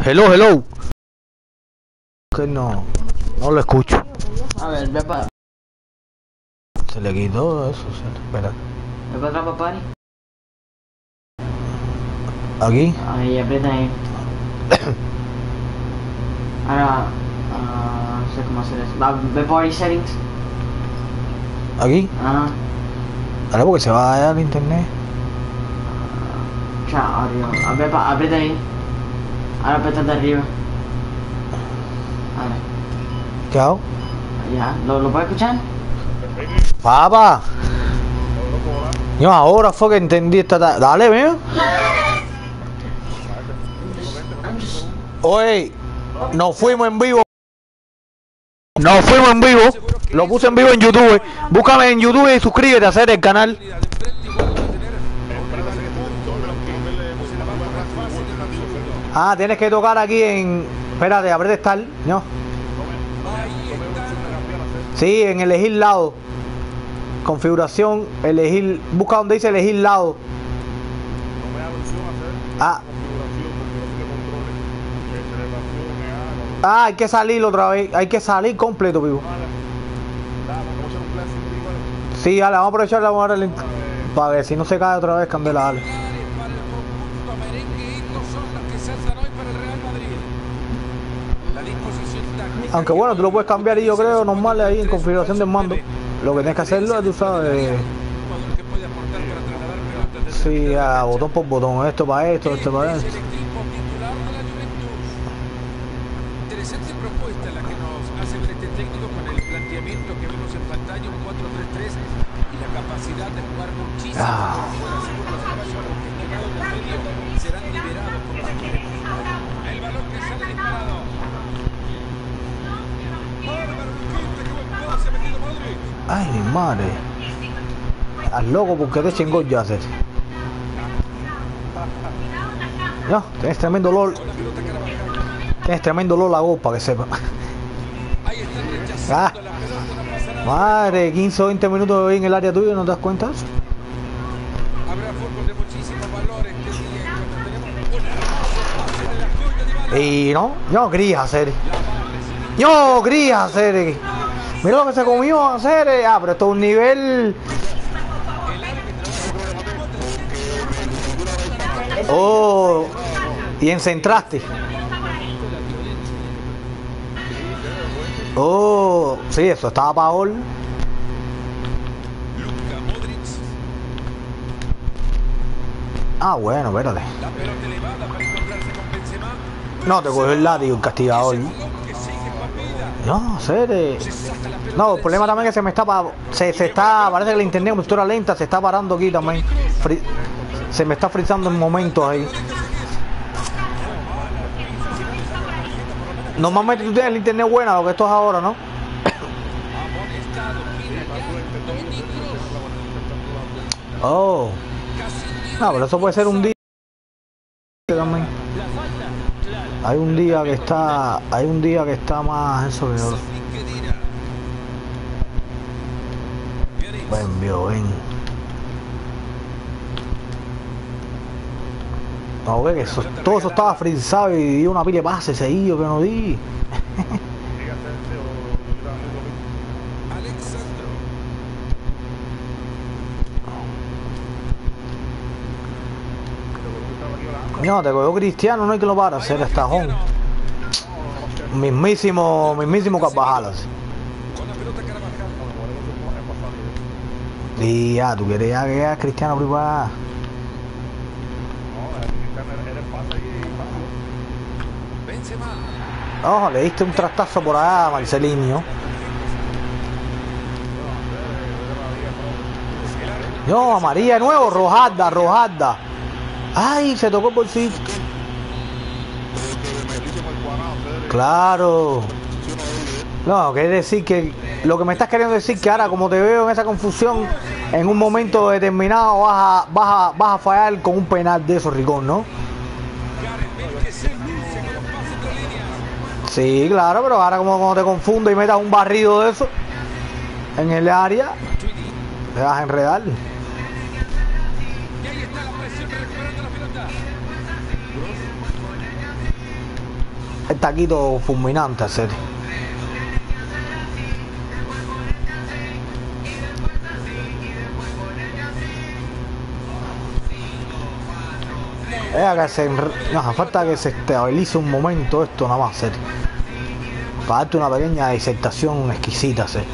Hello, hello. Que no, no lo escucho. A ver, ve para Se le quitó eso, espera. ve para atrás, papá. Aquí. Ahí, aprieta ahí. Ahora, ah, no sé cómo hacer eso. Va, ve Party Settings. Aquí. Ajá. Ahora porque se va allá al internet. Ya, audio. Ah, ve pa, aprieta ahí. Ahora aprieta de arriba. Ahora, ¿Qué hago? ya. ¿Lo, ¿Lo puedes escuchar? Papá. Yo ahora fue que entendí esta ta- Dale, mío. Oye, nos fuimos en vivo. Nos fuimos en vivo. Lo puse en vivo en YouTube. Búscame en YouTube y suscríbete a hacer el canal. Ah, tienes que tocar aquí en. Espérate, aprieta estar. No. Sí, en elegir lado. Configuración, elegir. Busca donde dice elegir lado. Ah. Ah, hay que salir otra vez. Hay que salir completo, vivo. Sí, dale, vamos a aprovechar la vamos a darle- Para que si no se cae otra vez, cambia la dale. Aunque bueno, tú lo puedes cambiar y yo creo normal ahí en configuración del mando. Lo que tienes que hacerlo es, tú sabes, sí, a botón por botón, esto para esto, esto para es esto. el equipo titular de la Juventus. Interesante propuesta la que nos hace ver este técnico con el planteamiento que vemos en pantalla, un 4-3-3 y la capacidad de jugar muchísimo Ah. por fuera, según los espacios congestionados del medio serán liberados por los equipos. El balón que sale disparado. Ay, mi madre. Al loco porque te chingó ya hacer. No, tienes tremendo olor. Tienes tremendo olor a gol para que sepa. Ah. la no. Madre, 15 o 20 minutos en el área tuya no te das cuenta la. Y no, yo quería hacer. Yo quería hacer. Mira lo que se comió hacer. Ah, pero esto es un nivel. Oh, y encentraste. Oh, sí, eso estaba Modric, Ah, bueno, espérate. No, te cogió el látigo, el castigador. Ese No, Cere. Se saca la pelota No, el problema también es que se me está se, se está, parece que la internet fuera lenta, se está parando aquí también. Se me está frizando en momentos ahí. Normalmente tú tienes la internet buena, lo que esto es ahora, ¿no? Oh. No, pero eso puede ser un día Hay un día que está, hay un día que está más eso que otro. Ven, vio, ven. No, ve que eso, todo eso estaba frisado y di una pila de pases seguido que no di. No, te cogió Cristiano, no hay que lo para, hacer estajón. Mismísimo, mismísimo Carvajalas. Y ya, tú quieres ya que Cristiano privada. Ojo, le diste un trastazo por allá Marcelinho. No, María nuevo, Rojalda, Rojalda. Ay, se tocó el bolsillo. Claro. No, quiere decir que lo que me estás queriendo decir que ahora como te veo en esa confusión, en un momento determinado vas a, vas a, vas a fallar con un penal de esos Ricón, ¿no? Que. Sí, claro, pero ahora como cuando te confunde y metas un barrido de eso en el área, te vas a enredar. El taquito fulminante, hacer. Es que se no, falta que se estabilice un momento esto nada más, hacer. Para darte una pequeña disertación exquisita, hacer.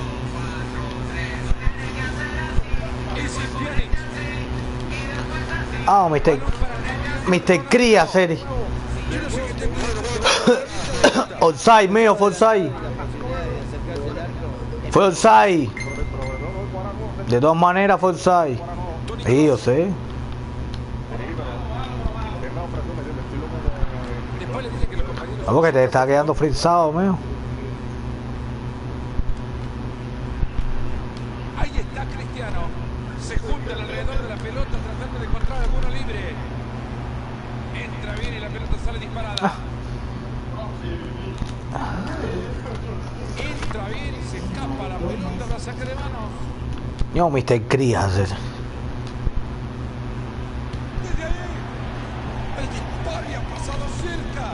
Ah, Mr. Mr. Cría, serie. Onside, mío, fue onside. Fue onside. De todas maneras fue onside. Sí, yo sé. Vamos que te está quedando frisado, mío. Ahí está Cristiano. Se juntan alrededor de la pelota tratando de encontrar alguno libre. Entra bien y la pelota sale disparada. Entra bien y se escapa la saca de mano. Yo, Mr. Cría, serie. Desde ahí. El disparo ha pasado cerca.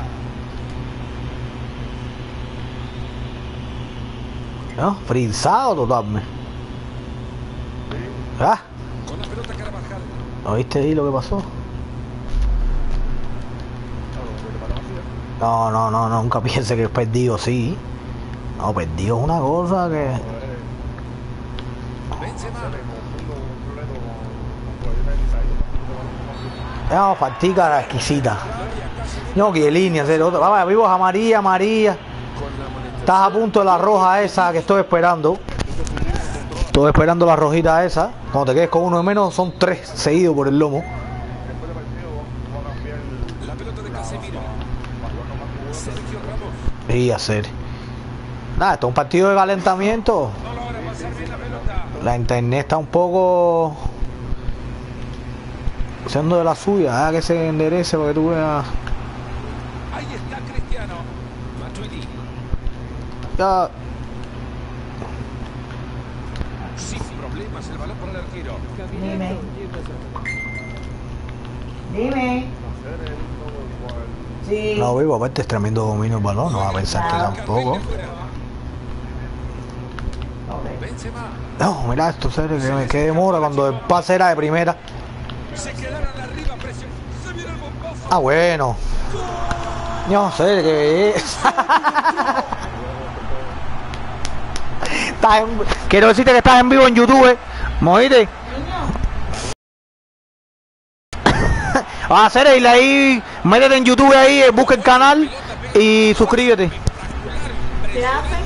¿No? Frisado totalmente. ¿Ah? Con la pelota Carvajal. ¿Oíste ahí lo que pasó? No, no, no, no, nunca piense que es perdido, sí. No, perdido es una cosa que. Una fatiga exquisita. No, que línea, otra. Vamos, vivos a María, María. Estás a punto de la roja esa que estoy esperando. Estoy esperando la rojita esa. Cuando te quedes con uno de menos, son tres seguidos por el lomo. Y hacer. Nada, esto es un partido de calentamiento. La internet está un poco siendo de la suya, haga que se enderece para que tú veas. Ahí está Cristiano. Matuidi. Ya, Sin problemas el balón para el arquero. Dime. Dime. Sí. no vivo, aparte es tremendo dominio el balón, no va a pensar que tampoco. No, mira esto, serio, que me quede demora cuando el pase era de primera. El. Ah, bueno. No sé, que Quiero decirte que estás en vivo en YouTube, ¿me oíste? Vas a hacer ir ahí, métete en YouTube ahí, eh, busca el canal y suscríbete. ¿Qué hacen?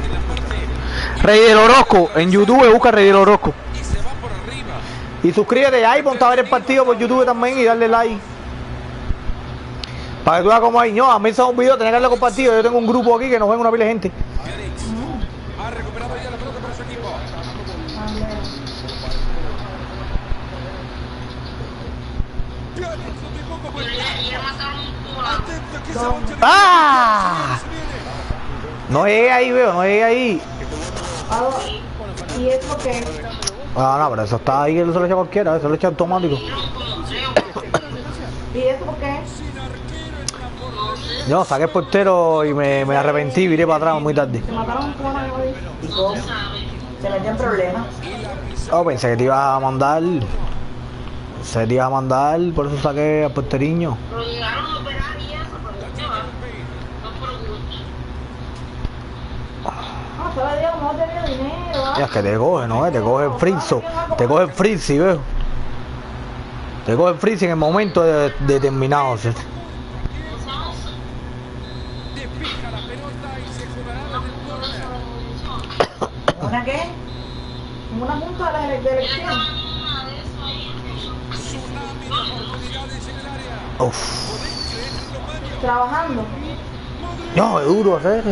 Rey del Orozco, en YouTube busca Rey del Orozco. Y se va por arriba. Y suscríbete ahí, ponte a ver el partido por YouTube también y darle like. Para que tú veas cómo hay. No, a mí un video, tenés que darle compartido. Yo tengo un grupo aquí que nos ven una pila de gente. Ha recuperado ya la pelota para su equipo. ¡Ah! No llegué ahí, veo, no llegué ahí. ¿Y eso qué? Ah, no, pero eso está ahí, eso lo echa cualquiera, eso lo echa automático. ¿Y eso por qué? Yo saqué el portero y me, me arrepentí, viré para atrás muy tarde. ¿Se mataron? ¿Y cómo? ¿Se metió en problemas? Oh, pensé que te ibas a mandar. Se te ibas a mandar, por eso saqué al porteriño. Lo llegaron a operar y eso, pero ¿qué va? No por gusto. Ah, sabe Dios, no tenía dinero. ¿ah? Ya, es que te coge, ¿no? Eh, Te coge el friso. Te coge el frizzy, veo. Te coge el frizzy en el momento de- determinado. ¿sí? ¿Una qué? ¿Una junta de la elección? Uf. Trabajando. No, es duro hacer.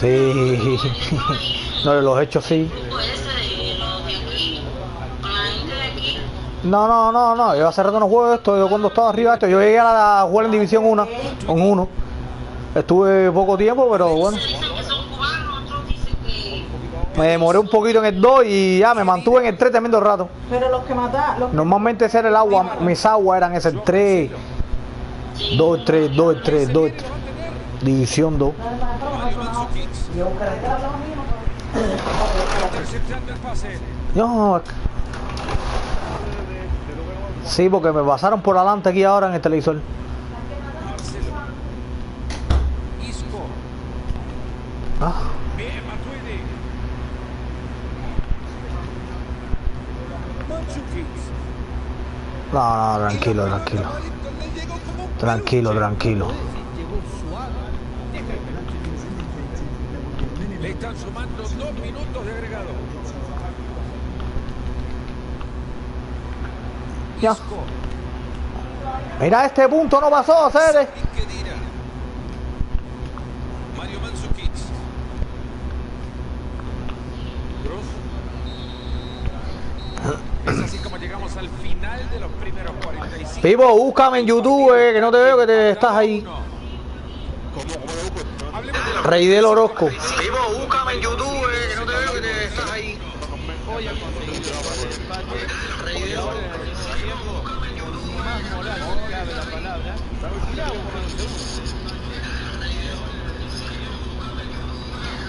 Sí. No, los hechos sí. De los de aquí. No, no, no, no. Yo hace rato no juego esto. Yo cuando estaba arriba esto, yo llegué a, la, a jugar en División 1, con uno. Estuve poco tiempo, pero bueno. Me demoré un poquito en el 2 y ya me mantuve en el 3 tremendo rato. Pero los que mataron, los Normalmente ese era el agua, mis aguas eran ese el 3, 2, 3, 2, 3, 2, 3. División 2. Yo carretera la misma. Recepción del pase. No. Sí, porque me pasaron por adelante aquí ahora en el televisor. Ah, no, no, tranquilo, tranquilo. Tranquilo, tranquilo. Llegó suave. Le están sumando dos minutos de agregado. Ya. Isco. Mira, este punto no pasó, Cere. Kedira. Mario Mandzukic. Cruz. Es así como llegamos al final de los primeros 45. Pipo, búscame en YouTube, eh, que no te veo que te estás ahí. Rey del Orozco. Pipo, búscame en YouTube, eh, que no te veo que te estás ahí.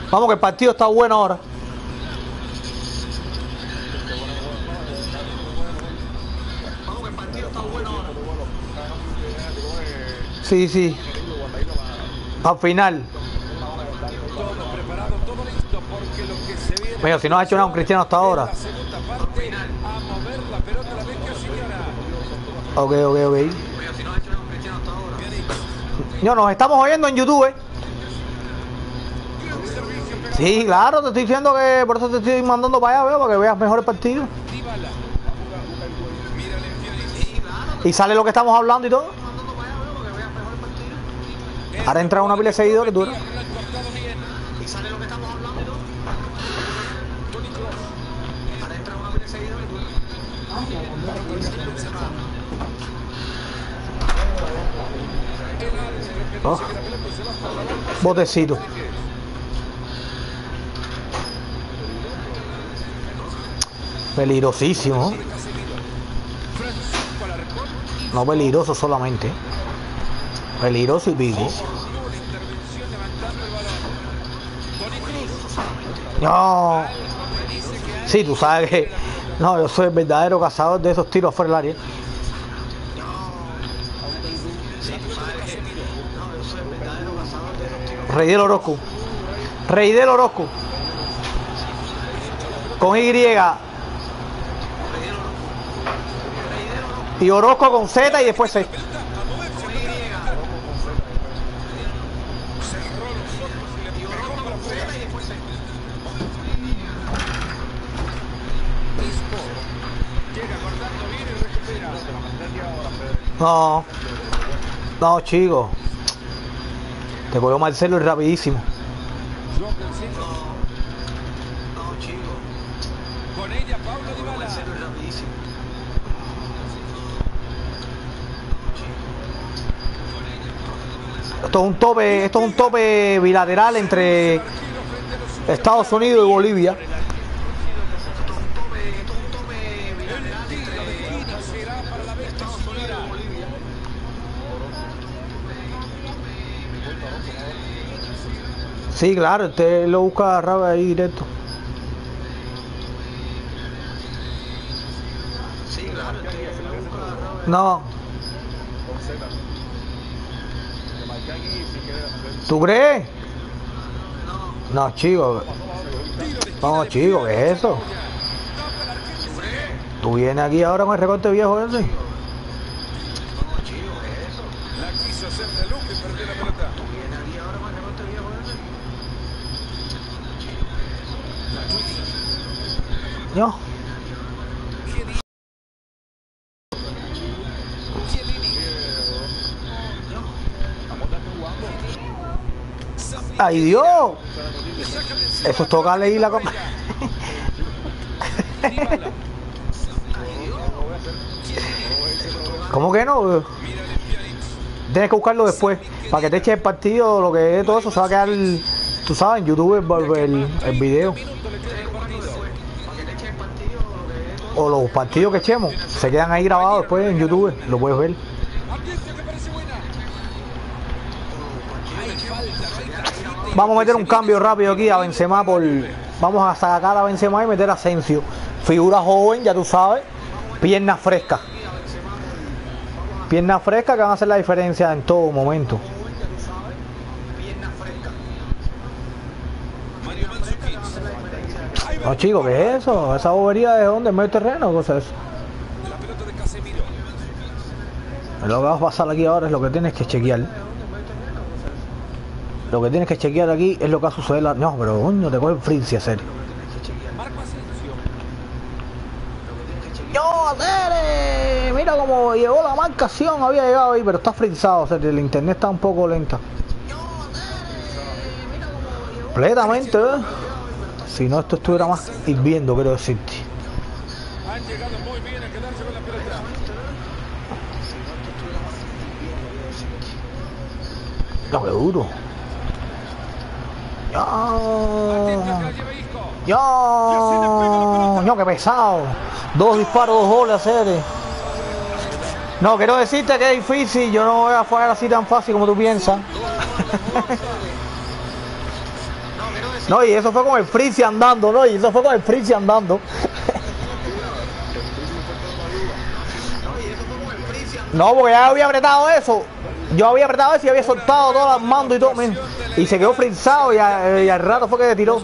Vamos que el partido está bueno ahora. Sí, sí. Al final. todo preparado, todo listo, porque lo Mira, si no ha hecho nada un cristiano hasta ahora. Ok, ok, ok. Yo, nos estamos oyendo en YouTube. eh. Sí, claro, te estoy diciendo que por eso te estoy mandando para allá, veo, para que veas mejor el partido. Dybala. Mírale Pjanic. Y sale lo que estamos hablando y todo. Ahora entra una pila de seguidores, tú. Lo han cortado bien. Y sale lo que estamos hablando y todo. Toni Kroos. Ahora entra una pila de seguidores, tú. Oh. Botecito. Peligrosísimo. No peligroso solamente. Peligroso y pico. No. Sí, tú sabes que. No, yo soy el verdadero cazador de esos tiros fuera del área. Rey del Orozco. Rey del Orozco. Con Y. Y Orozco con Z y después C. No. No, chico. Te cogió Marcelo y rapidísimo. Esto es un tope, esto es un tope bilateral entre Estados Unidos y Bolivia. Sí, claro, usted lo busca rápido ahí directo. No. ¿Tú crees? No, chico. No, chico, ¿qué es eso? ¿Tú vienes aquí ahora con el recorte viejo ese? La quiso hacer de lujo y perdió la pelota. No. ¡Ay, Dios! Eso es tocarle y la copa. ¿Cómo que no? Tienes que buscarlo después. Para que te eches el partido, lo que es todo eso, se va a quedar, tú sabes, en YouTube el, el, el video. Minuto le queda el partido. O los partidos que echemos, se quedan ahí grabados después en YouTube, lo puedes ver. Vamos a meter un cambio rápido aquí a Benzema por... Vamos a sacar a Benzema y meter a Asensio. Figura joven, ya tú sabes. Piernas frescas. Piernas frescas que van a hacer la diferencia en todo momento. Mario Mandzukic. Ahí va No, chico, ¿qué es eso? ¿Esa bobería de dónde? ¿En medio terreno? ¿Qué es eso? la pelota de Casemiro. Lo que va a pasar aquí ahora es lo que tienes que chequear. Lo que tienes que chequear aquí es lo que va a suceder. la- No, pero coño, te coge Frincia, serio. ¡Yo, Cere! Mira cómo llegó la marcación, había llegado ahí, pero está frizado, serio. El internet está un poco lenta. Completamente, ¿eh? Si no, esto estuviera más hirviendo, quiero decirte. Han llegado duro. Ya. ¡Yo! ¡No, qué pesado! Dos disparos, dos goles, Cere. No, quiero decirte que es difícil. Yo no voy a jugar así tan fácil como tú piensas. No, y eso fue con el Frizzy andando, ¿no? Y eso fue con el Frizzy andando. No, porque ya había apretado eso. Yo había apretado eso y había soltado todo el mando y todo. Y se quedó frizado y, a- y al rato fue que le tiró.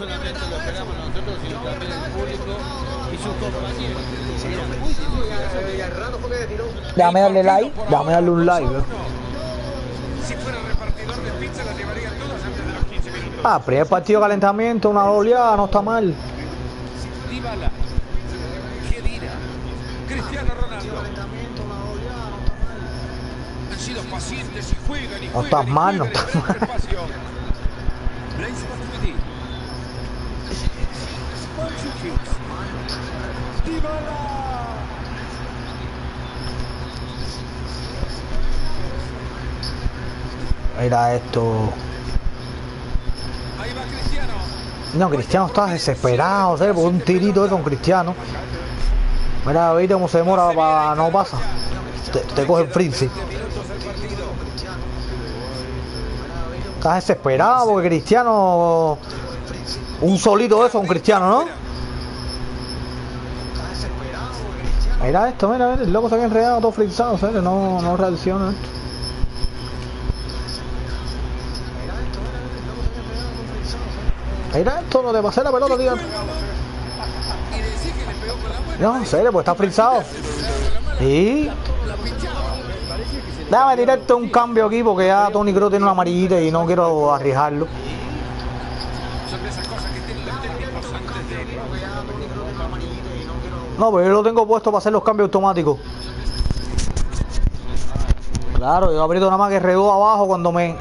Déjame darle like, déjame darle un like. ¿eh? Ah, primer partido de calentamiento, una oleada, no está mal. Cristiano Ronaldo. Han sido pacientes y juegan y. No estás mal, no estás el mal. Mira esto. No, Cristiano está desesperado, ¿sabes? Por un tirito de con Cristiano. Mira, ¿viste cómo se demora para no pasa? Te, te coge el Fritzy. Estás desesperado porque Cristiano. Un solito de eso, un Cristiano, ¿no? Mira esto, mira, el loco se ha enredado todo frizado, ¿sabes? No, no reacciona esto. Mira esto, no pasé la pelota, tío. No, en serio, pues está frizado. Y. Déjame tirarte un cambio aquí porque ya Tony Kroos tiene una amarillita y no quiero arriesgarlo. No, pero yo lo tengo puesto para hacer los cambios automáticos. Claro, yo aprieto nada más que redó abajo cuando me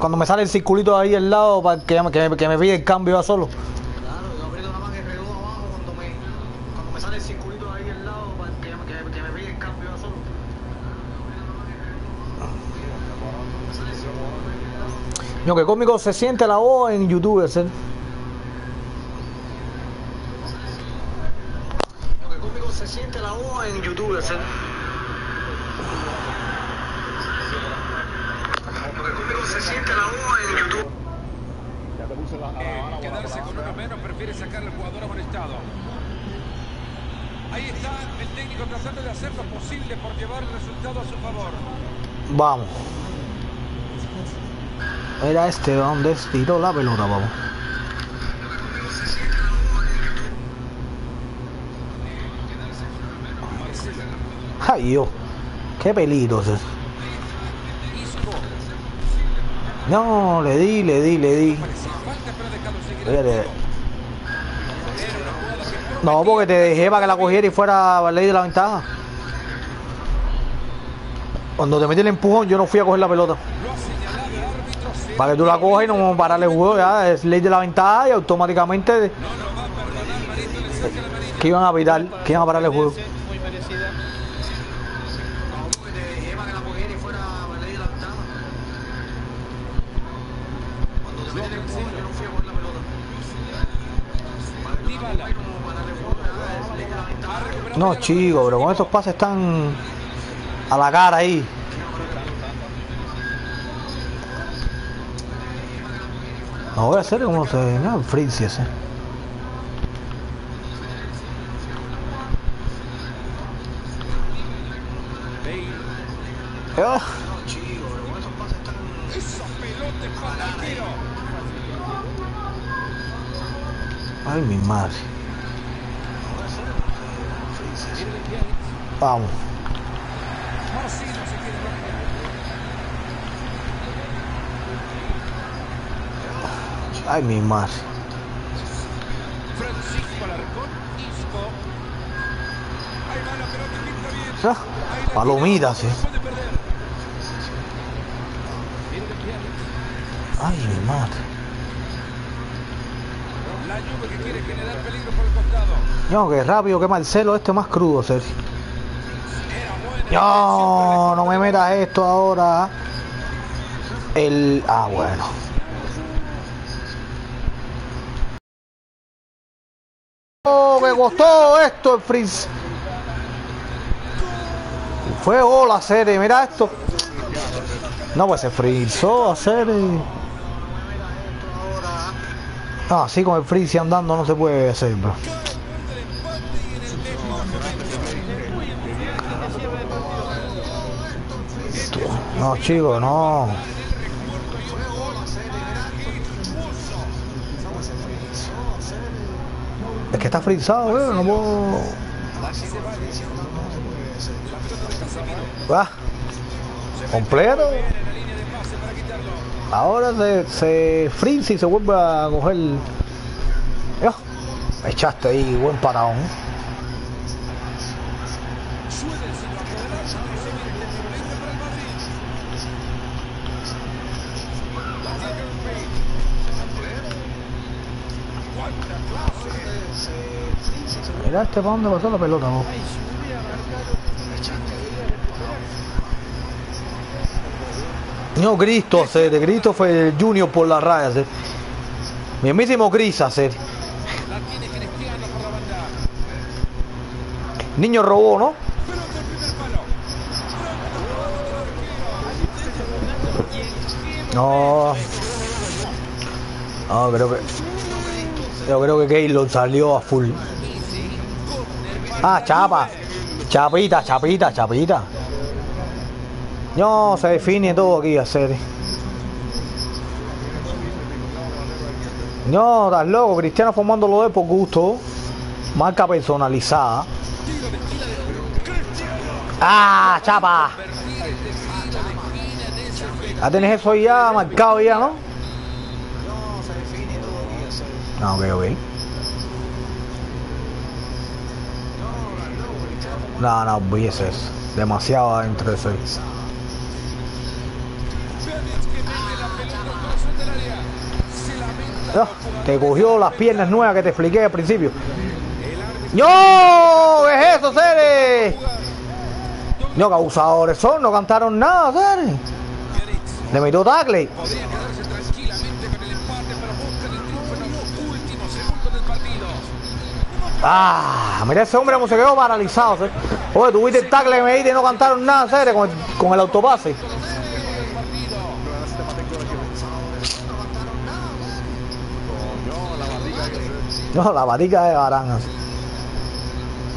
cuando me sale el circulito ahí al lado para que, me- que, me- que me pide el cambio ya solo. Claro, yo aprieto nada más que redó abajo cuando me cuando me sale el circulito ahí al lado para que, que, que me pide el cambio ya solo. Yo que cómico se siente la voz en YouTube, ¿sí? Lo que cómico se siente la voz en YouTube, ¿sí? Lo que cómico se siente la voz en YouTube. Eh, quedarse con uno menos, prefiere sacar al jugador amonestado. Ahí está el técnico tratando de por llevar el resultado a su favor. Vamos. Era este donde tiró la pelota, vamos. Ay, yo. Qué peligro. Isco. No, le di, le di, le di. No, porque te dejé para que la cogiera y fuera ley de la ventaja. Cuando te metí el empujón, yo no fui a coger la pelota. Para que tú la cojas y no pararle el juego, ya es ley de la ventaja y automáticamente que iban a pitar, que iban a pararle el juego. No, chico, pero con estos pases están a la cara ahí. No voy a hacer como se. No, Fritz ese. Arquero. Ay, mi madre. Vamos. Así no se quiere cambiar. Ay, mi madre. Ah, palomitas, eh. Ay, mi madre. La Juve que quiere generar peligro por el costado. No, que rápido que Marcelo, este es más crudo, Sergio. No, no me metas esto ahora. El. Ah, bueno. Me costó esto el Fritz. Fue gol a serie, mira esto. No, pues se frizó a serie. No, así con el Fritz andando no se puede hacer, bro. No, chicos, no. Que está frizado, eh, no puedo. Va. Completo. Ahora se, se y se vuelve a coger. Echaste ahí, buen parón. Este dónde pasó la pelota, vos. No, Cristo, hacer, Cristo fue el Junior por la raya, hacer. Mismísimo Cris, hacer. Niño robó, ¿no? No. No, creo que. Yo creo que Keylor salió a full. Ah, chapa. Chapita, chapita, chapita. No, se define todo aquí, hacer. No, estás loco, Cristiano formándolo de por gusto. Marca personalizada. Ah, chapa. Ya tenés eso ya marcado ya, ¿no? No, ok, ok. No, no, eso. Demasiado adentro de eso. Ah, te cogió las piernas nuevas que te expliqué al principio. ¡No! ¿Qué es eso, Cere? No, abusadores son, no cantaron nada, Cere. Pjanic Le metió tackle. Ah, mira ese hombre como se quedó paralizado, Cere. Oye, tuviste el tackle me y no cantaron nada, Cere, con el, con el autopase. No, la batica de Baranas.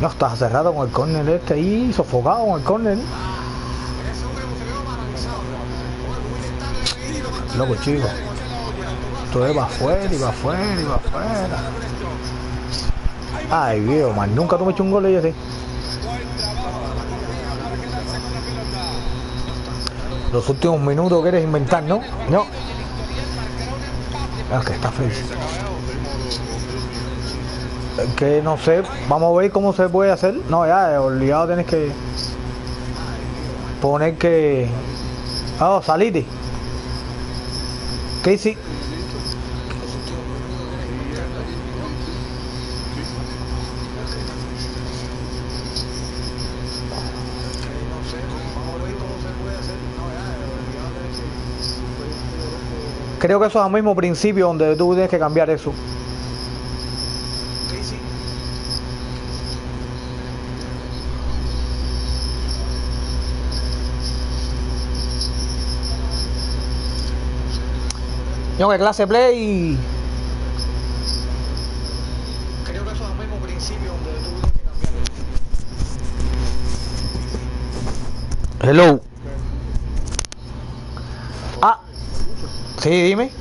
No, está cerrado con el córner este ahí, sofocado con el córner. Loco, chico. Esto es para afuera y para afuera y para afuera. Ay, viejo, man, nunca tú me hecho un gol y así. Los últimos minutos quieres inventar, ¿no? No. Es que está frío. Es que no sé, vamos a ver cómo se puede hacer. No, ya, obligado tienes que poner que. Oh, salite. ¿Qué Creo que eso es al mismo principio donde tú tienes que cambiar eso. Yo que clase play. Creo que eso es el mismo principio donde tú tienes que cambiar. Hello. Ah. Sí, dime.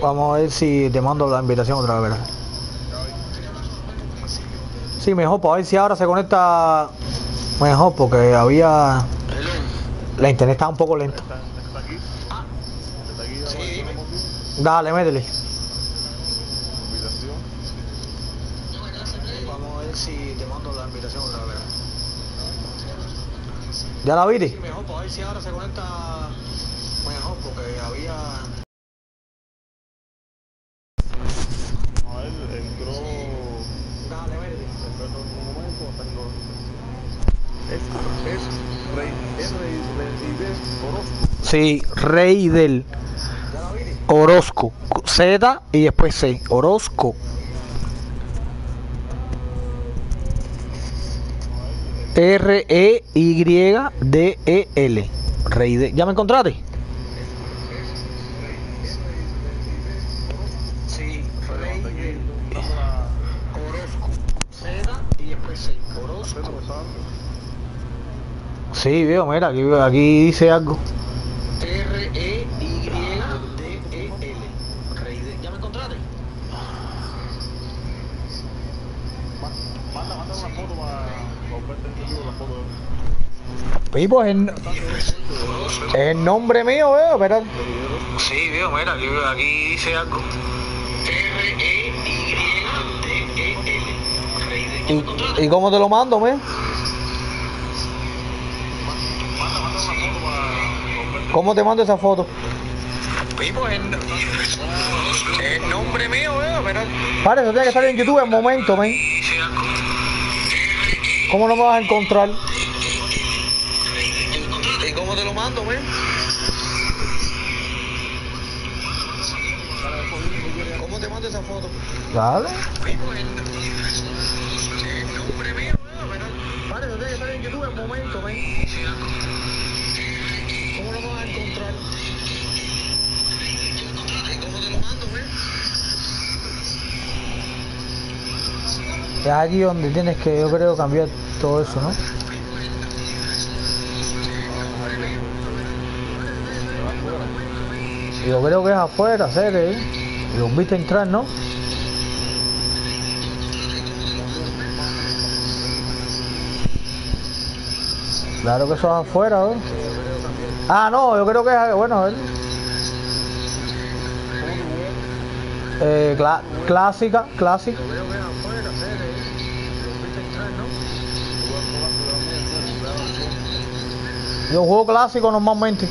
Vamos a ver si te mando la invitación otra vez. Sí, mejor, para ver si ahora se conecta mejor, porque había... La internet estaba un poco lenta. Dale, métele. Vamos a ver si te mando la invitación otra vez. ¿Ya la viste? mejor, para ver si ahora se conecta mejor, porque había... A él entró, Dale, métele. entró en un momento, tengo... Es, es rey, es rey, rey de Orozco. Sí, rey del Orozco. Z y después C. Orozco. R-E-Y-D-E-L. Rey de. ¿Ya me encontraste? Sí, rey de Orozco. Z y después C. Orozco. Sí, veo, mira, aquí, aquí dice algo. R-E-Y-D-E-L. Rey de. ¿Ya me encontraste? Manda, manda una foto para verte en vivo la foto. Pipo, es el, es el nombre mío, veo, espera. Sí, veo, mira, aquí, dice algo. ¿Y, ¿Y cómo te lo mando, me? ¿Cómo te mando esa foto? Pipo, es el, nombre mío, veo, espera. Vale, eso tiene que estar en YouTube en momento, men. ¿Cómo no me vas a encontrar? ¿Y cómo te lo mando, men? ¿Cómo te mando esa foto? Dale. Vale, eso tiene que estar en YouTube en momento, men. ¿Cómo no me vas a encontrar? ¿Y cómo te lo mando, men? Es aquí donde tienes que, yo creo, cambiar todo eso, ¿no? Yo creo que es afuera, hacer, ¿eh? Los viste entrar, ¿no? Claro que eso es afuera, ¿eh? Ah, no, yo creo que es, bueno, ver. Eh, cla- clásica, clásica. Yo juego clásico normalmente.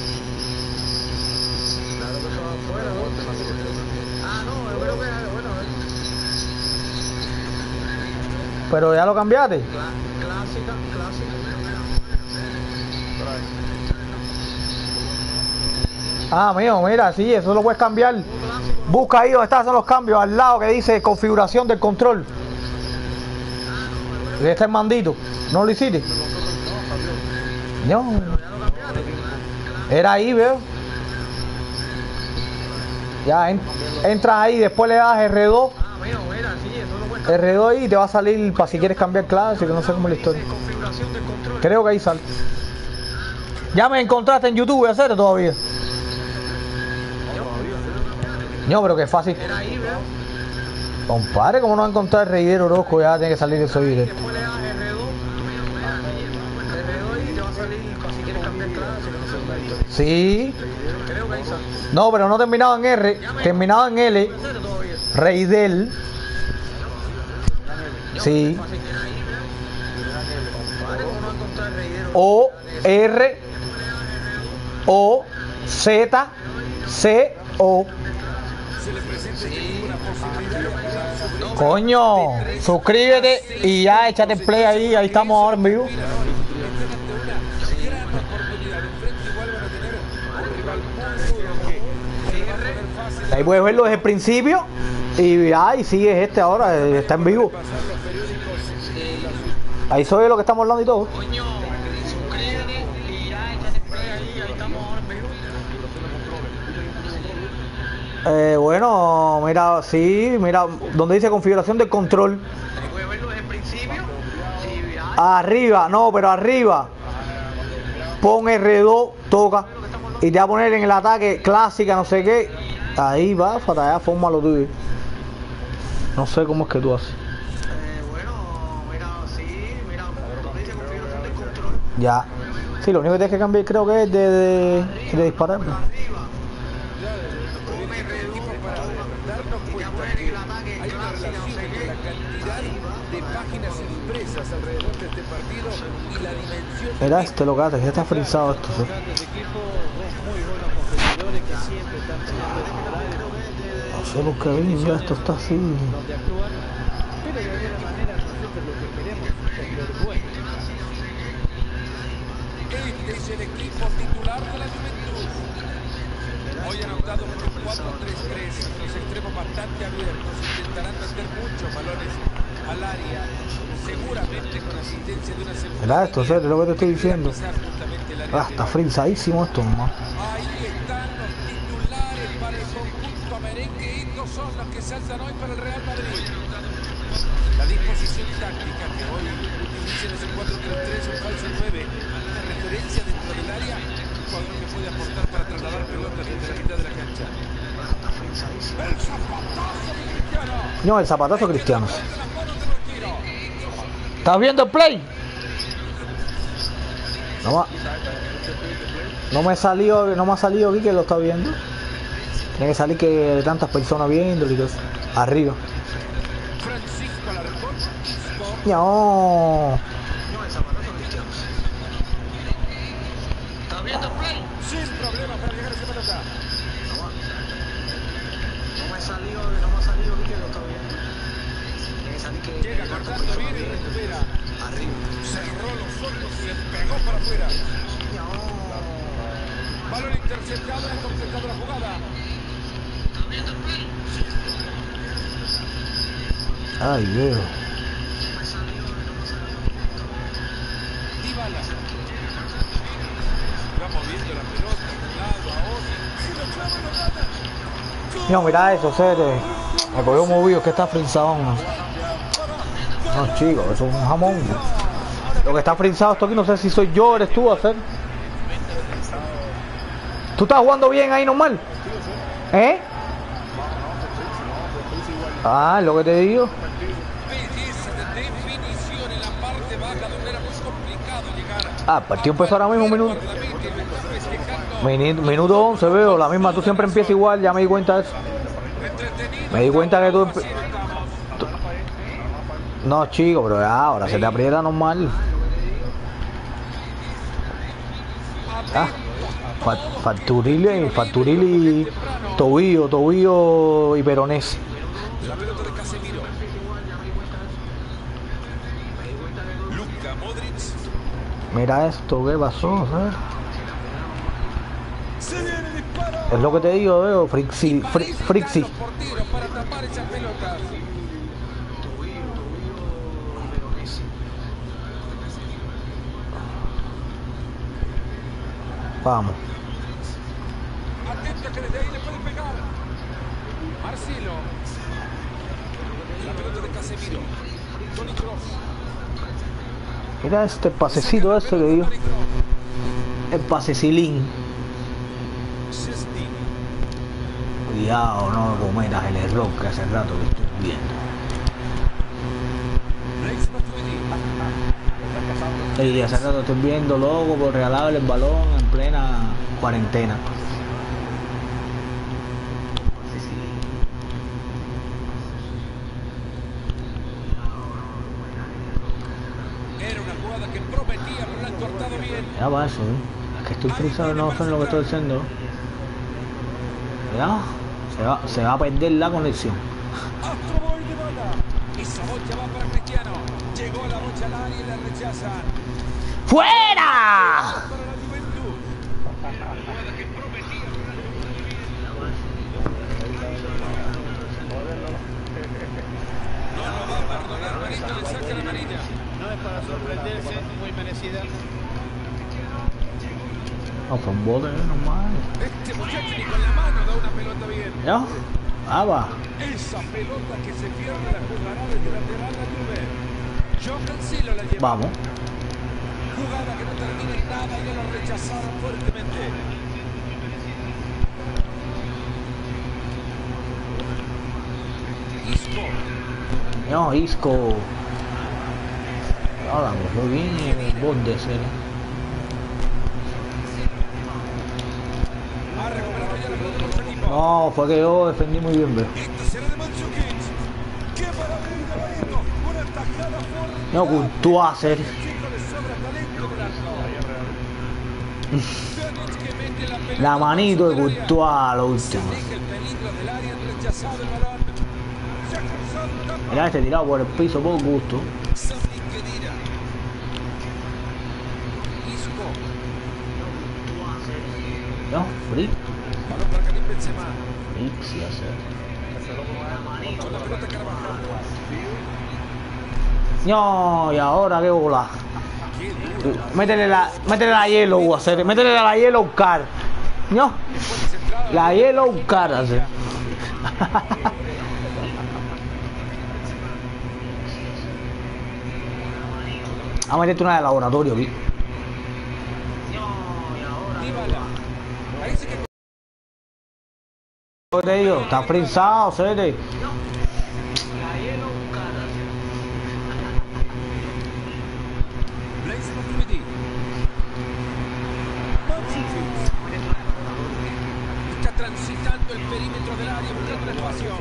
Pero ya lo cambiaste. Clásica, Ah, mío, mira, sí, eso lo puedes cambiar. Busca ahí donde están los cambios, al lado que dice configuración del control. De este mandito. ¿No lo hiciste? No. Era ahí, veo. Ya, en- entras ahí, después le das R2. R2 ahí y te va a salir para si quieres cambiar clase, que no sé cómo es la historia. Creo que ahí sale. Ya me encontraste en YouTube, hacer todavía. No, pero que fácil. Compadre, ¿cómo no va a encontrar el reidero Orozco? Ya tiene que salir eso ahí directo. Sí. No, pero no terminado en R, terminado en L. Reidel. Sí. O R O Z C O. Coño, suscríbete y ya échate play ahí, ahí estamos ahora en vivo. Ahí puedes verlo desde el principio y ahí sigue este ahora, eh, está en vivo. Ahí soy lo que estamos hablando y todo. Eh, bueno, mira, sí, mira, donde dice configuración del control. Arriba, no, pero arriba. Pon R2, toca. Y te va a poner en el ataque clásica, no sé qué. Ahí va, para allá, forma lo tuyo. No sé cómo es que tú haces. eh, bueno, mira, sí, mira, control. Ya. Sí, lo único que tienes que cambiar creo que es de, disparar. Mira este lo que hace, que está frisado esto. ¿sí? grandes equipos, dos muy buenos competidores que siempre están peleando el horario No sé por qué vi, mira, esto está así. donde actúan, pero de alguna manera nosotros lo que queremos es ver buen Este es el equipo titular de la Juventud. Hoy han optado por un 4-3-3, los extremos bastante abiertos, intentarán meter muchos balones al área, seguramente con asistencia de una segunda Mira esto, serio, lo que te estoy diciendo. Ah, está frisadísimo esto, nomás. Ahí están los titulares conjunto merengue. Estos son los que saltan hoy para el Real Madrid. La disposición táctica que hoy utiliza en ese 4-3-3, un falso 9, una referencia dentro del área, un jugador que puede aportar para trasladar pelotas desde la mitad de la cancha. El zapatazo de Cristiano. No, el zapatazo cristiano. ¿Estás viendo el play? No me, no me salió, no me ha salido aquí que lo está viendo. Tiene que salir que tantas personas viendo y todo eso. Arriba. No. ¿Estás viendo el play? Sin problema para llegar a esa pelota. No me salió, no me ha salido aquí que lo está viendo. Tiene que salir que. Llega cortando bien y recupera. Arriba. Cerró los ojos y se pegó para afuera. Balón interceptado, ha completado la jugada. Ay, veo. Dybala. Va moviendo la pelota de un lado a otro. Si lo clava, lo gana. No, mira eso, Cere. Me cogió movido, que está frisado. No, no chicos, eso es un jamón. Lo que está frisado esto aquí, no sé si soy yo eres tú, hacer. ¿Tú estás jugando bien ahí normal? ¿Eh? Ah, lo que te digo. Ah, el partido empezó ahora mismo, un minuto. Minuto, minuto 11 veo, la misma, tú siempre empiezas igual, ya me di cuenta de eso. Me di cuenta que tú... No, chico, pero ahora se te aprieta normal. Ah, fa- Facturili, Facturili, tobillo, tobillo y peronés. La pelota de Casemiro. Luka Modric. Mira esto, ¿qué pasó? ¿sabes? Es lo que te digo, veo, Frixi, Fri- Frixi. Vamos. Atento que desde ahí le puede pegar. Marcelo. La pelota de Casemiro. Toni Kroos. Mira este pasecito ese que digo. El pasecilín. Cuidado, no cometas el error que hace rato que estoy viendo. Y hace rato estoy viendo loco por regalarle el balón en plena cuarentena. Era una jugada que prometía, pero la han va eso, ¿eh? Es que estoy y no sé lo que estoy haciendo. Ya, se va, se va a perder la conexión. La la. ¡Fuera! La la. No es para sorprenderse, muy merecida. No, fue un bote normal. Este muchacho ni con la mano da una pelota bien. ¿No? Ah, va. Esa pelota que se pierde la jugará desde lateral la Juve. John Cancelo la lleva. Vamos. Jugada que no termina en nada y ya lo rechazaron fuertemente. Isco. No, Isco. Ahora me fue bien el borde ese. Ha recuperado ya la pelota por su equipo. No, fue que yo defendí muy bien, fuerte. No, hacer. Pjanic que mete la manito de. Courtois, lo último. Mira este tirado por el piso por gusto. No, Frick. Benzema. Carvajal. No, y ahora qué bola. Métele la, la yellow, hacer. Métele la yellow car. No, la yellow car. Vamos a meterte una de laboratorio, aquí. Dybala. Ahí sí que ¿Qué te digo? Está frisado, Cere. Está transitando el perímetro del área buscando el espacio.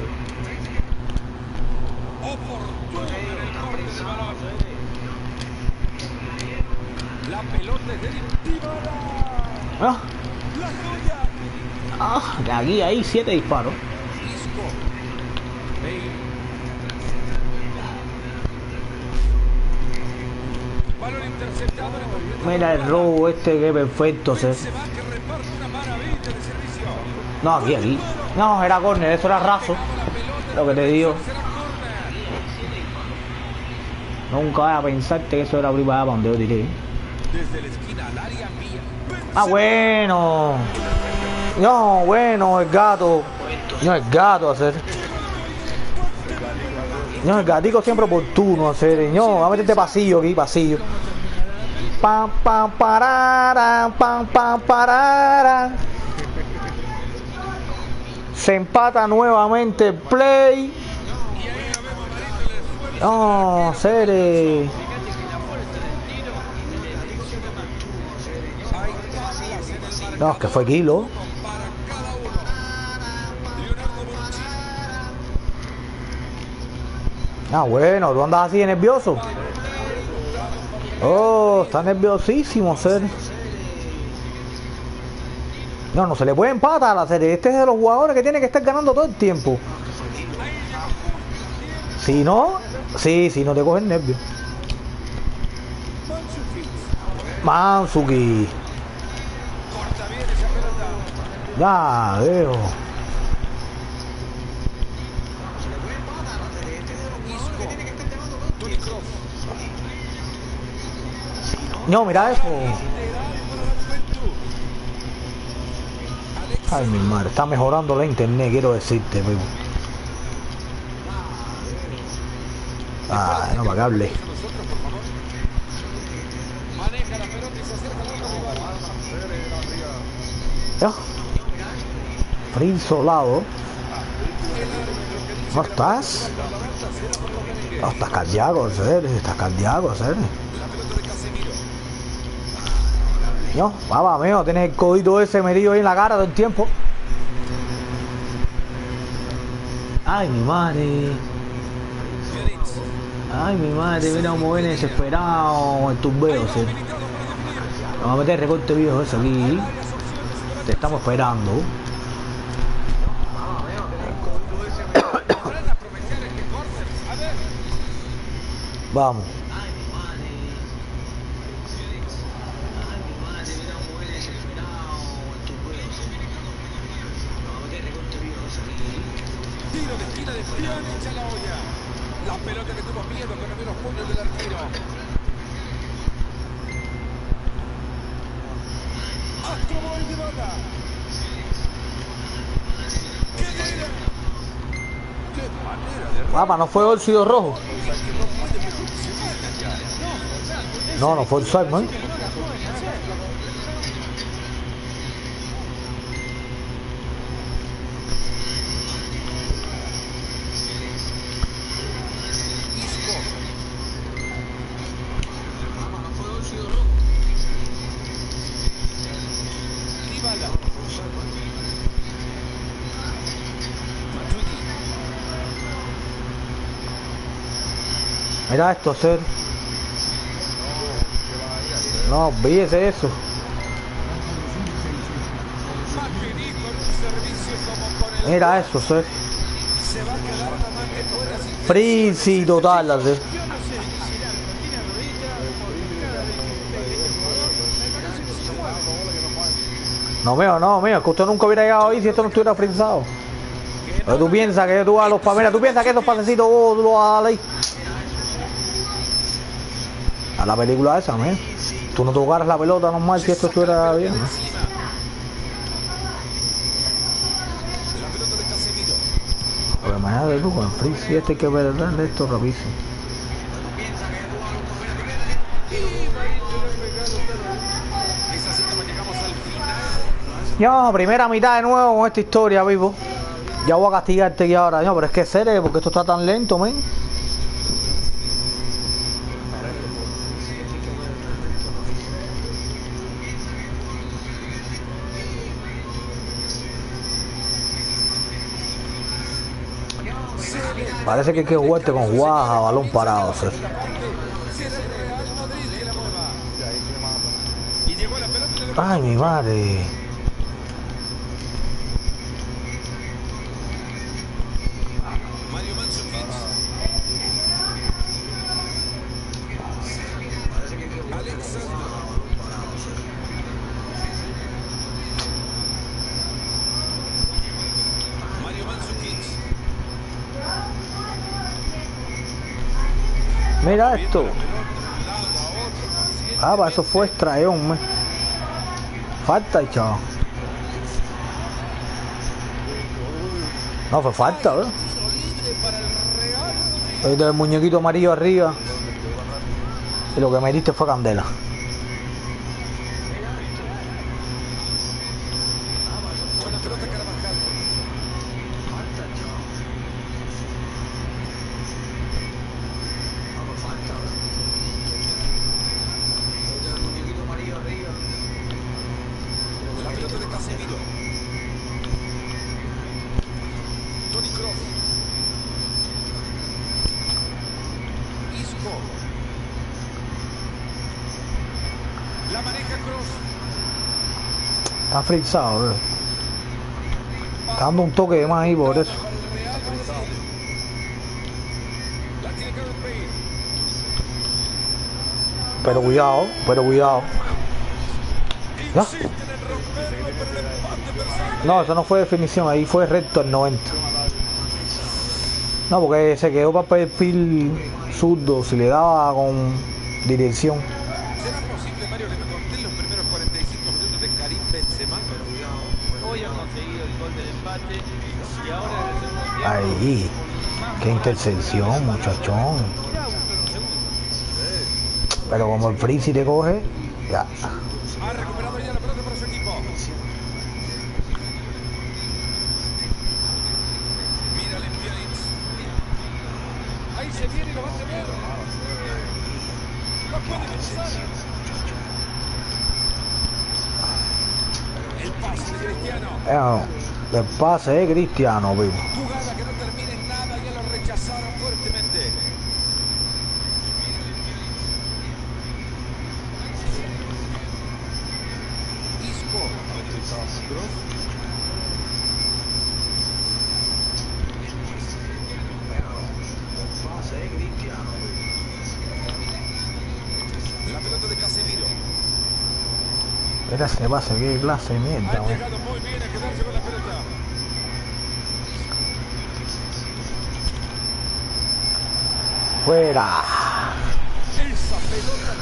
Oportuno en el corte del balón. La pelota es de. Ah, La joya. Ah, de aquí ahí, siete disparos. Mira el robo este, que perfecto. Se. No, aquí, aquí. No, era córner, eso era raso. Lo que te digo. Nunca vaya a pensarte que eso era privada para donde yo tiré. Ah, bueno. No, bueno, el gato. No, el gato hacer. No, el gatico siempre oportuno hacer. No, vamos a meterte pasillo aquí, pasillo. Pam, pam, parara, pam, pam, parara. Se empata nuevamente el play. No, Cere. No, es que fue kilo. Ah, bueno, tú andas así de nervioso. Oh, está nerviosísimo, ser. No, no se le puede empatar a la serie. Este es de los jugadores que tiene que estar ganando todo el tiempo. Si no, sí, si no te cogen nervios. Mansuki. Ya, veo. No, mira eso. Ay, mi madre, está mejorando la internet, quiero decirte, primo. Ah, no, para que hable. nosotros, por favor. Maneja la pelota y se acerca al otro rival. Ya. Frío solado. ¿No estás? No, estás cardíaco, serio, estás cardíaco, en No, papá mío, tienes el codito ese metido ahí en la cara todo el tiempo. Ay, mi madre. Ay, mi madre, mira cómo viene desesperado el tumbeo, sí. Vamos a meter recorte viejo ese aquí. Te estamos esperando. Vamos. No fue óxido rojo. No, no fue el Simon. Mira esto, ser. No, olvídese eso. Mira eso, ser. Frisi total, la ser. No, mío, no, mío, que usted nunca hubiera llegado ahí si esto no estuviera frisado. Pero tú piensas que tú a los pa- mira, tú piensas que esos pasecitos vos los vas a dar ahí. La película esa, mío. Tú no tocaras la pelota normal si esto estuviera bien. ¿no? Imagínate tú Frisi este hay que ver esto rapidísimo. Ya, primera mitad de nuevo con esta historia, vivo. Ya voy a castigarte aquí ahora, no, pero es que serio, porque esto está tan lento, men. Parece que hay que con jugadas a balón parado, de Ay, mi madre. Mario Mandzukic. Alexander. Mario Mandzukic. Esto. Ah, para eso fue extrañón, me. Falta chao. No, fue falta, ¿eh? Ahí el muñequito amarillo arriba. Y lo que me diste fue candela. La pelota de Casemiro. Tony Kroos. Isco. La maneja Kroos. Está frisado. Está dando un toque de más ahí por eso. Pero cuidado, pero cuidado. Persiste. No, eso no fue definición, ahí fue recto el 90. No, porque se quedó para perfil zurdo, si le daba con dirección. ¿Será posible, Mario, que me conté los primeros 45 minutos de Karim Benzema? Hoy ha conseguido el gol del empate y ahora en el segundo tiempo. Ahí, qué intercepción, muchachón. Pero como el Freezy te coge, ya. Ha recuperado ya la pelota para su equipo. Mira Lempianitz. Ahí se viene y lo va a tener. No puede pasar. El pase de Cristiano. Eh, el pase de Cristiano, vivo. Jugada que no termina en nada, ya lo rechazaron fuertemente. Isco. La pelota de Casemiro. Mira ese pase, qué clase de mierda, Ha wey. llegado muy bien a quedarse con la pelota. Fuera, Esa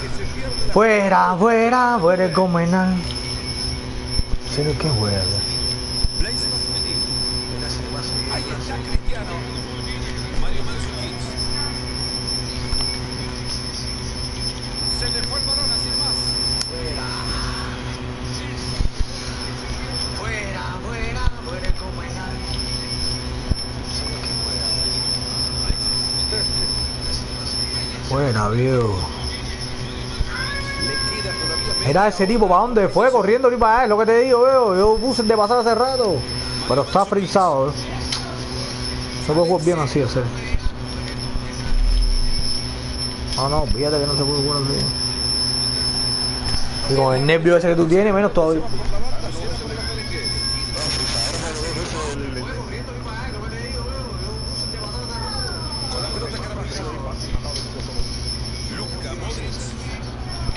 que se pierde la fuera, fuera, fuera el comenal. sé ni quién juega. Blaise Matuidi. Ahí está Cristiano. Mario Mandzukic. Se le fue el balón así más. Fuera, fuera, fuera como en Buena, Mira ese tipo, ¿para dónde fue? Corriendo ni para allá, lo que te digo, veo. Yo puse de pasar hace rato. Pero está frisado, ¿eh? No puede jugar bien así, hacer. No, no, fíjate que no se puede jugar así. Y con el nervio ese que tú tienes, menos todavía. Luka Modric.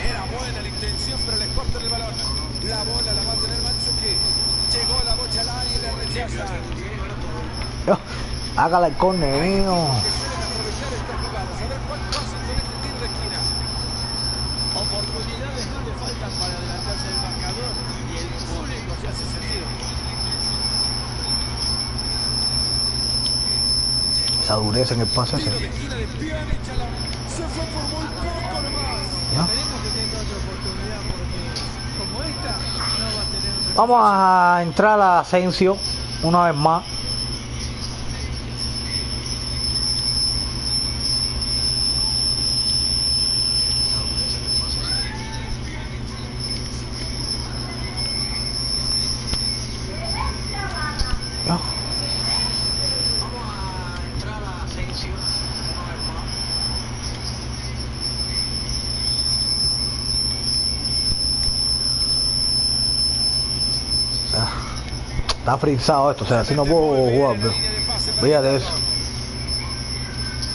Era buena la intención, pero le cortan el balón. La bola la va a tener Mandzukic. Llegó la bocha al área y le rechaza. Yo, Hágale el córner, mío. aprovechar estas jugadas. A ver cuánto hacen con de esquina. Oportunidades no faltan para adelantarse el marcador y el público se hace sentir. Esa dureza en el pase. Vamos a entrar a Asensio una vez más. Ya. Vamos a entrar a Asensio una vez más. Ah, Está frisado esto, o sea, así no puedo jugar, para Fíjate eso.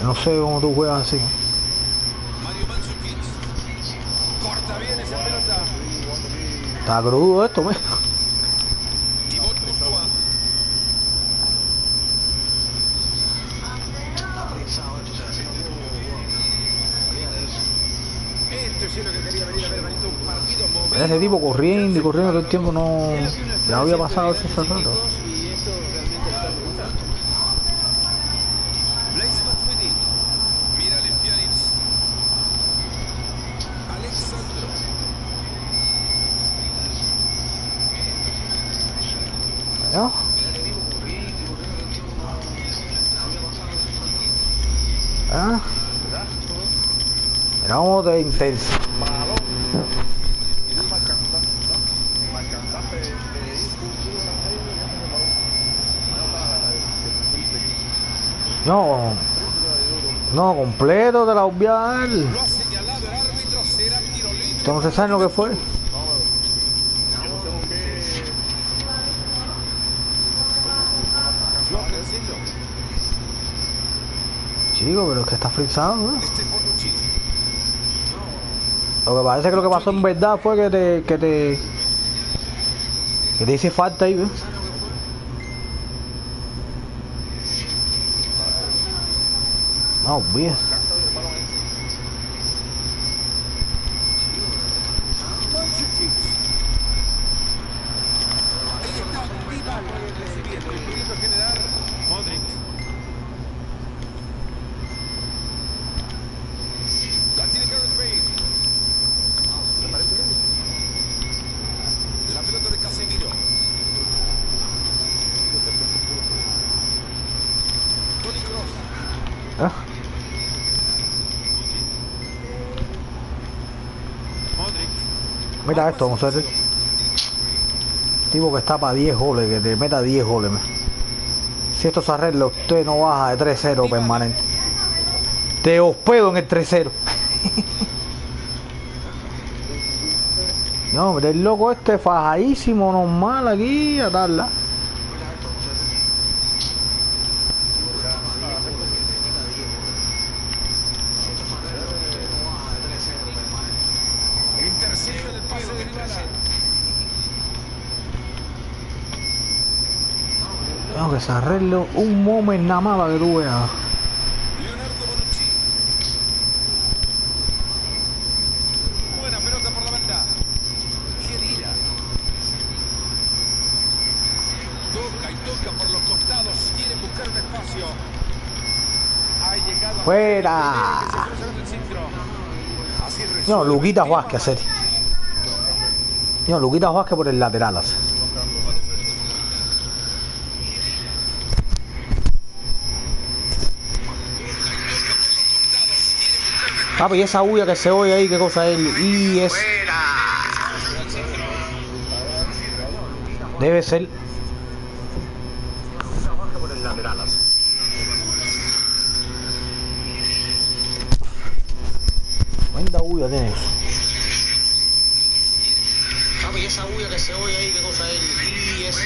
No sé cómo tú juegas así. Está crudo esto, me. Thibaut Courtois. Pensado esto, o sea, así no puedo jugar. Olvídate de eso. Esto sí es lo que quería venir a ver, Manito. Un partido movido. Ese tipo corriendo y corriendo todo el tiempo no. Ya había pasado hace rato. Y esto realmente está demostrando. Blaise Matuidi. Mira el Pjanic. Alexandro. ¿Ya? ¿Ah? Mira cómo te intenso. Balón. Y no me alcanzaste. ¿no? Me alcanzaste de ir tú, tú, ahí, ya me el balón. Ahí está, eh, No, no, completo te la voy a dar. Lo ha señalado el árbitro. Será tiro libre. Esto no se sabe lo que fue. Chico, pero es que está. Este Bonucci. Lo que parece que lo que pasó en verdad fue que te. que te. que te hice falta ahí, ao berço Mira esto, vamos a ver. Tipo que está para 10 goles, que te meta 10 goles. man. Si esto se arregla, usted no baja de 3-0 permanente. Te hospedo en el 3-0. no, hombre, el loco este fajadísimo, normal aquí, a darla. desarreglo un momen nada más para la Fuera. No, Luquita Vázquez, hacer. No, Luquita Vázquez por el lateral. Papi, y esa bulla que se oye ahí, ¿qué cosa es? Y es... Debe ser... ¿Cuánta bulla tiene eso? Papi, y esa bulla que se oye ahí, ¿qué cosa es? Y es...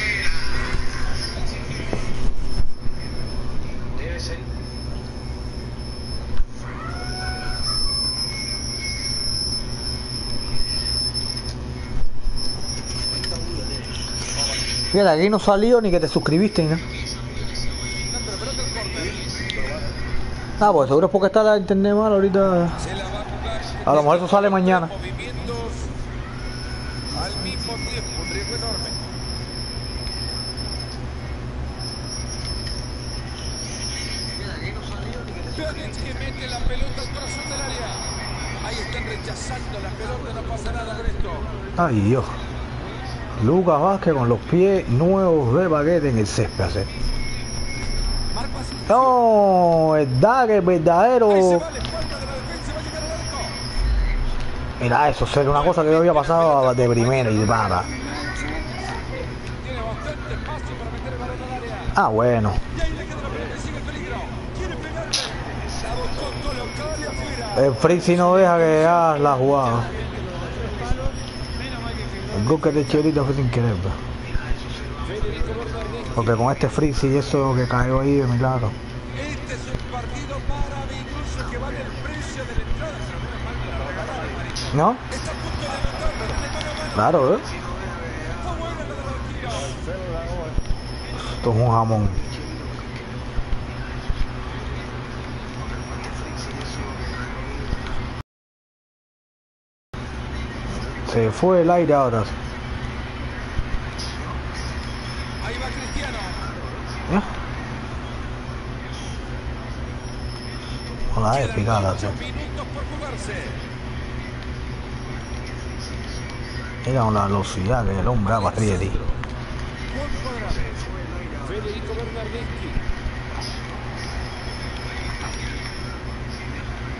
Debe ser... Fíjate, aquí no salió ni que te suscribiste ni nada. Ah, pues seguro es porque está la internet mal ahorita. A lo mejor eso sale mañana. Que mete la pelota al corazón del área. Ahí están rechazando la pelota, no pasa nada con esto. Ay Dios. Lucas Vázquez con los pies nuevos de baguette en el césped. así. No, es Dagger verdadero. Mira eso, sería una cosa que yo había pasado de primera y de el área. Ah, bueno. El. El Frizzy no deja que haga la jugada. Ahorita fue sin querer, bro. Porque con este Frizzy y eso que cayó ahí de milagro. Este es un partido maravilloso que vale el precio de la entrada. ¿No? De. Claro, ¿eh? De Valkyria. Esto es un jamón. Se fue el aire ahora. Ahí va Cristiano. ¿Ya? Con la Quedan épica, la ocho minutos por jugarse. Mira con la velocidad que el hombre. Juan Cuadrado. Federico Bernardeschi.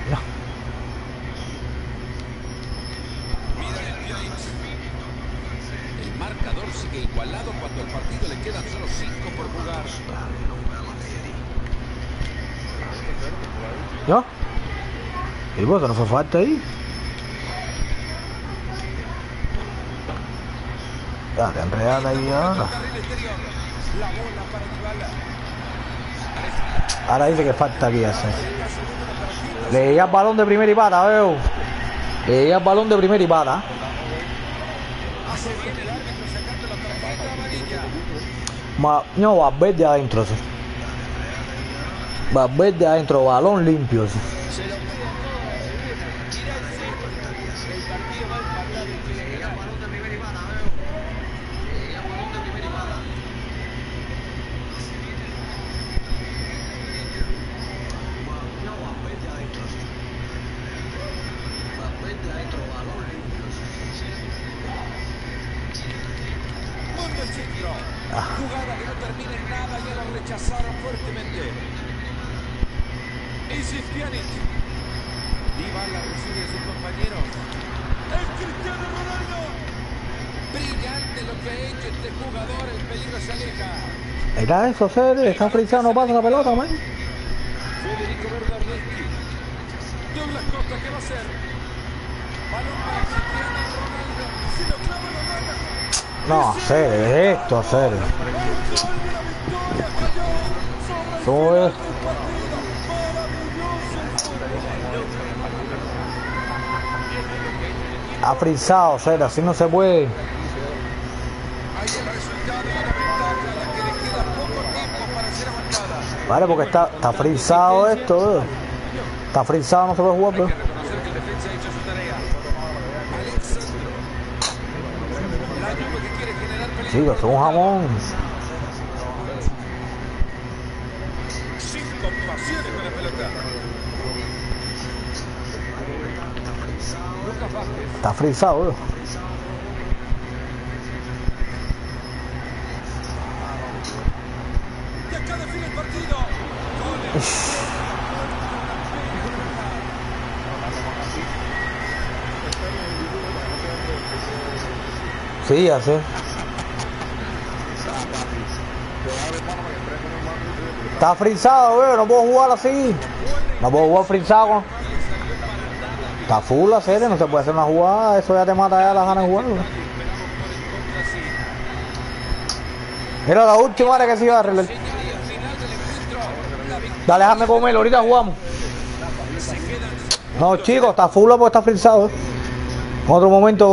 Ya. Mira el Pjanic. El marcador sigue igualado cuando al partido le quedan solo 5 por jugar. ¿Ya? ¿Y vos no fue falta ahí? Ya, te enredaste ahí ahora. Ahora dice que falta aquí hacer. Le llega el balón de primera y pata, veo. Le llega el balón de primera y pata. Hace bien el árbitro sacando la tarjeta amarilla. Ma, no, Valverde adentro, sí. Valverde adentro, balón limpio. Brillante lo que ha hecho este jugador, el peligro se aleja. Mira eso, serio, está frisado, no pasa la pelota, man. Federico Bernardeschi. Douglas Costa, ¿qué va a hacer? Balón para Cristiano Ronaldo. Si lo clava, lo gana. No, esto, Eso partido. Maravilloso. Ha frisado, hacer, así no se puede. Vale, porque está, está frisado esto, bro. Está frisado, no se puede jugar, bro. Chicos, es un jamón. Está frisado, bro. Está frisado, bro. No puedo jugar así. No puedo jugar frisado. Está full la serie, no se puede hacer una jugada. Eso ya te mata ya las ganas de jugar. bro. Mira la última hora que se iba a arreglar. Dale, déjame comer, ahorita jugamos. No, chicos, está full porque está frisado. eh. En otro momento.